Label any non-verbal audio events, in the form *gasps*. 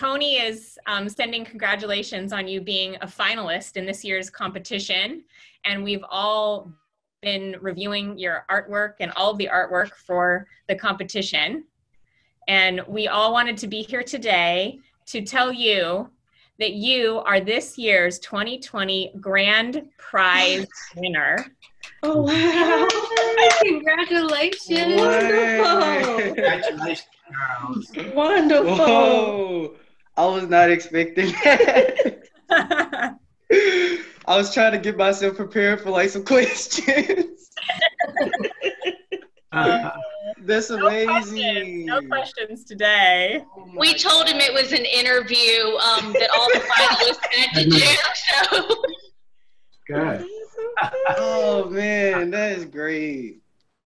Tony is um, sending congratulations on you being a finalist in this year's competition. And we've all been reviewing your artwork and all of the artwork for the competition. And we all wanted to be here today to tell you that you are this year's 2020 Grand Prize *gasps* winner. Oh, wow. *laughs* Congratulations. Wonderful. Congratulations, girls. Wonderful. Whoa! I was not expecting that. I was trying to get myself prepared for like some *laughs* questions. Uh, That's No questions, amazing. no questions today. Oh We told him it was an interview um, that all the finalists had to do. So good. Oh man, that is great.